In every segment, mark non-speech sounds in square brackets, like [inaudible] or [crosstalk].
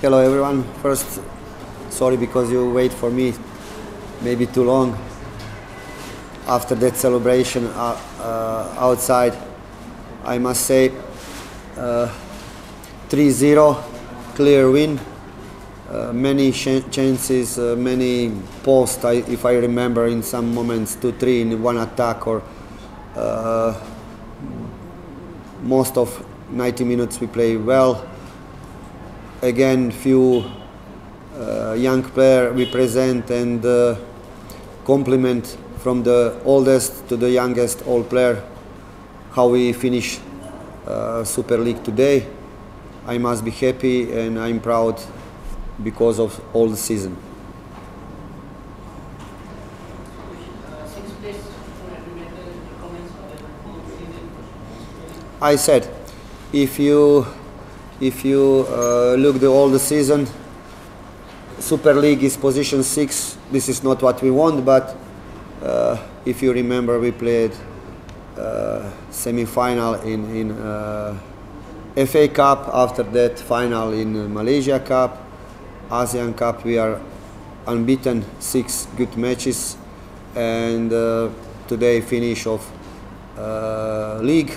Hello everyone. First, sorry because you wait for me maybe too long. After that celebration uh, uh, outside, I must say 3-0, uh, clear win. Uh, many chances, uh, many posts, I, if I remember in some moments, 2-3 in one attack or most of 90 minutes we play well again few uh, young player we present and uh, compliment from the oldest to the youngest all player how we finish uh, Super League today. I must be happy and I'm proud because of all the season. I said, if you if you uh, look the all the season, Super League is position six. This is not what we want, but uh, if you remember, we played uh, semi-final in in uh, FA Cup. After that, final in Malaysia Cup, ASEAN Cup. We are unbeaten, six good matches, and uh, today finish of uh, league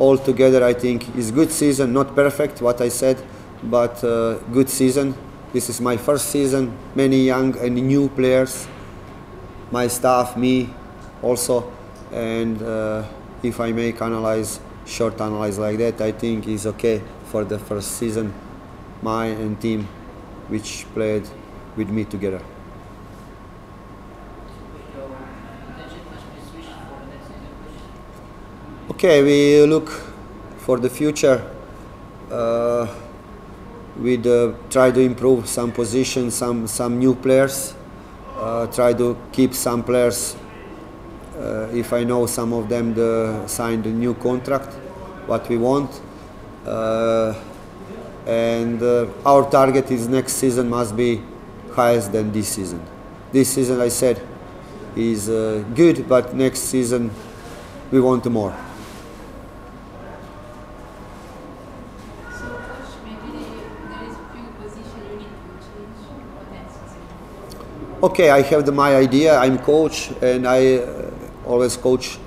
altogether I think is good season, not perfect what I said, but uh, good season. This is my first season, many young and new players, my staff, me also, and uh, if I make analyze, short analyze like that, I think is okay for the first season, my and team which played with me together. Okay, we look for the future. Uh, we uh, try to improve some positions, some some new players. Uh, try to keep some players. Uh, if I know some of them the, signed a new contract, what we want. Uh, and uh, our target is next season must be highest than this season. This season, I said, is good, but next season we want more. Okay, I have the, my idea. I'm coach, and I uh, always coach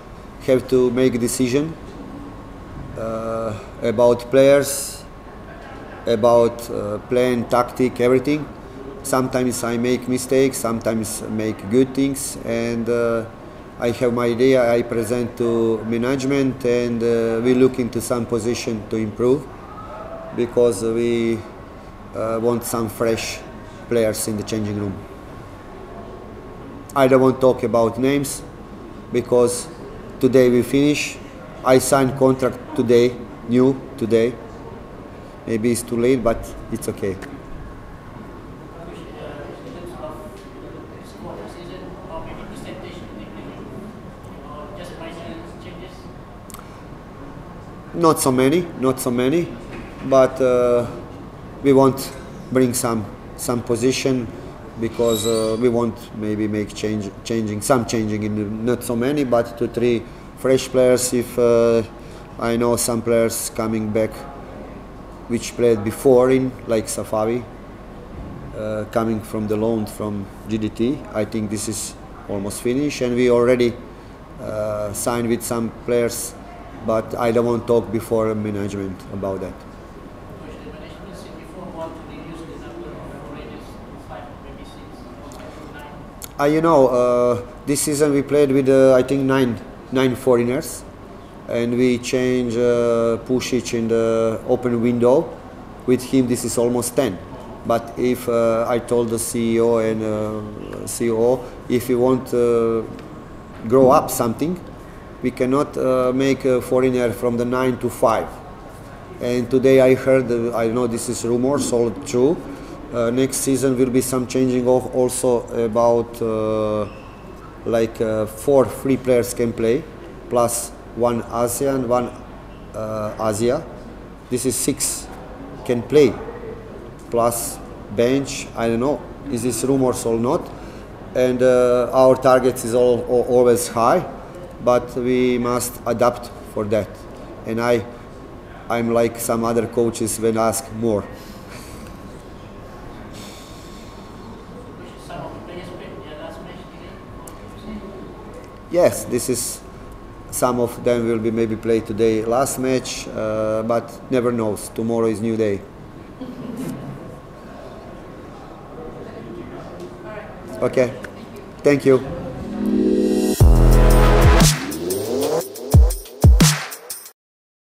have to make decision uh, about players, about uh, plan, tactic, everything. Sometimes I make mistakes, sometimes make good things, and uh, I have my idea. I present to management, and uh, we look into some position to improve because we uh, want some fresh players in the changing room. I don't want to talk about names because today we finish. I signed contract today, new today. Maybe it's too late, but it's okay. Not so many, not so many, but uh, we want bring some some position because uh, we want maybe make change, changing some changing in not so many, but two three fresh players. If uh, I know some players coming back, which played before in like Safawi, uh, coming from the loan from JDT. I think this is almost finished, and we already uh, signed with some players, but I don't want to talk before management about that. Uh, you know, uh, this season we played with uh, I think nine nine foreigners, and we changed uh, Pusic in the open window. With him, this is almost ten. But if uh, I told the CEO and uh, CEO, if we want to grow up something, we cannot uh, make a foreigner from the nine to five. And today I heard, I know this is rumors, all true uh, next season will be some changing of also about uh, like uh, four free players can play plus one ASEAN, one uh, Asia. This is six can play plus bench. I don't know is this rumors or not. And uh, our target is all, all, always high, but we must adapt for that. And I, I'm like some other coaches when ask more. Yes, this is some of them will be maybe played today last match, uh, but never knows. Tomorrow is new day. [laughs] Okay. Thank you.